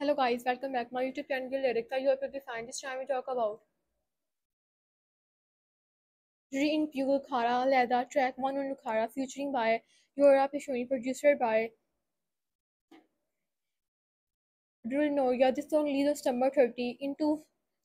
Hello guys welcome back my YouTube channel director you are scientist I talk about in प्यू लुखारा लैदा track one on लुखारा featuring by योरा पिशोनी producer by नोरिया this song lead of September thirty in two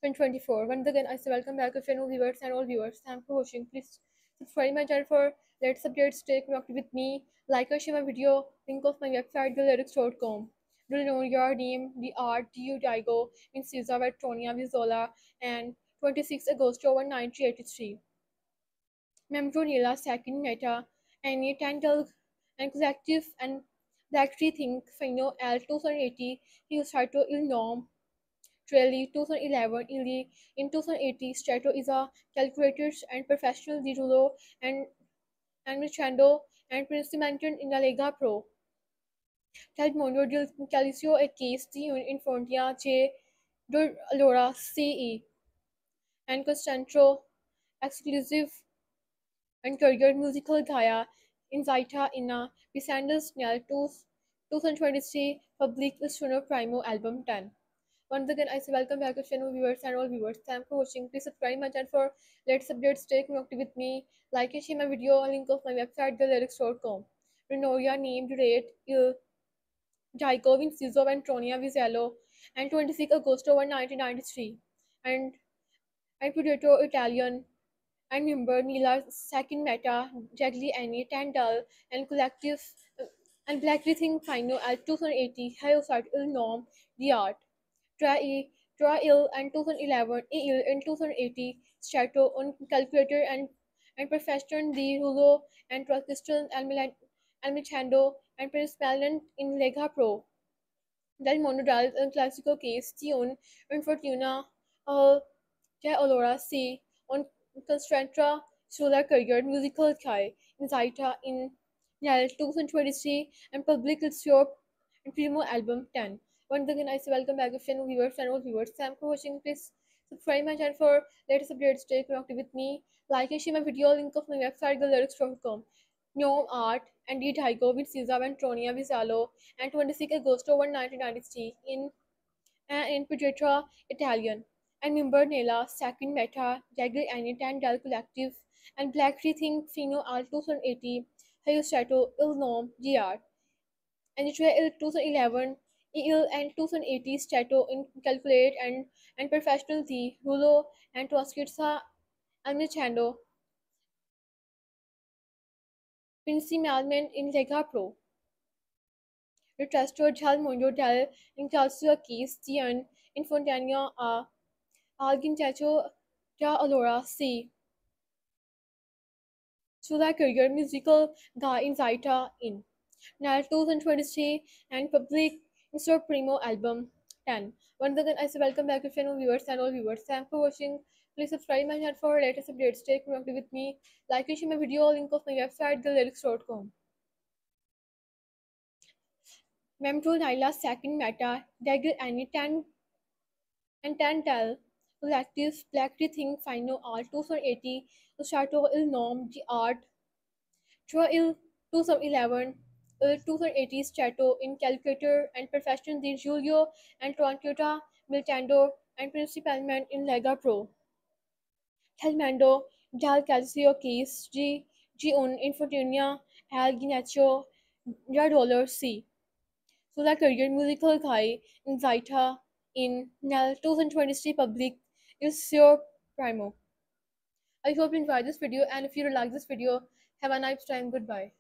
twenty four one दिन I welcome backers thank for watching please subscribe my channel for let's updates take with me like और share my video link of my website dot com will know your name, the art, Diego, in Caesar Vetronia Vizola, and 26 August 1983. Membrionella second meta, any tantal and collective and Blacktree think Fino L 2080, he Strato il norm. Trelli 2011 Ili in 2080 Strato is a calculator and professional Dirulo and and Michando and Principal in the Lega Pro. Calmonio del Calicio e Chiesti in Fontia che allora CE and Costantro exclusive and career musical Gaia in Zaita in a Bisanders 2023 public Suno Primo album 10. Once again, I say welcome back to channel viewers and all viewers. Thanks for watching. Please subscribe my channel for latest updates. Stay connected with me. Like and share my video. Link of my website, thelyrics.com. Renoria named rate. Jaikovin Sizov and Tronia Vizello, and 26 Agosto 1993, and and Predator Italian, and member Nila second meta, Jagli Annie, Tandal, and Collective, uh, and Black Thing Final at 2080, Hyosite Il Norm, The Art, Tra E, Tra Il, and 2011, Il in 2080, Strato on Calculator and and Profession Di Rulo and Trasistan Almichando and Prince Valiant in Lega Pro. Del Mondo dal un classico che Tion infortuna uh, de allora si on concentra sulla career musical che iniziata in nel 2023 and public il suo primo album 10. Once again, I say welcome back new viewers and old viewers. Thanks for watching. Please subscribe my channel for latest updates. Stay connected with me. Like and share my video. Link of my website, thelyrics.com. Gnome Art, and D. Tycho with Caesar and Tronia Visalo, and 26 Agosto 1993 in uh, in Pietra, Italian, and member Nella, second Meta, Jagger Anitan Del Collective, and Black Tree Think Fino Al 2080, Hayostrato, Il Nom, GR, and it Il 2011, Il and 2080 Strato in Calculate and and Professional Z, Rulo, and Toskitsa, Quincy Malman in Lega Pro. The Trustor Jal Mondo Del Incalcio Keys Tian in Fontania A Algintacho da Alora C. Sula Career Musical Ga in Zaita in. Nal 2023 and Public in Primo album ten one दिन I say welcome back to channel viewers and all viewers thank for watching please subscribe my channel for latest updates take connected with me like and share my video link of my website the lyrics dot com ma'am to Naila second मैटा डैगल any ten and ten tell black teas black tea think art to four eighty उस शार्टो इल नॉम जी art ill two some eleven Uh, 2080s Chateau in Calcutta and Profession di Giulio and Toronto Miltando and Prince Palman in Lega Pro. Helmando, Dal Calcio Keys, G. Gion Infotunia, Al Ginaccio, Dollar C. So that career musical guy in Vita in Nal 2023 public is your primo. I hope you enjoyed this video and if you like this video, have a nice time. Goodbye.